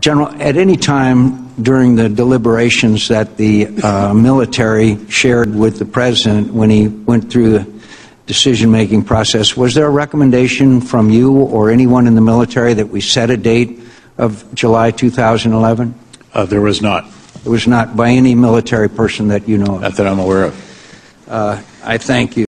General, at any time during the deliberations that the uh, military shared with the president when he went through the decision-making process, was there a recommendation from you or anyone in the military that we set a date of July 2011? Uh, There was not, It was not by any military person that you know of. not that I'm aware of. Uh, I thank you.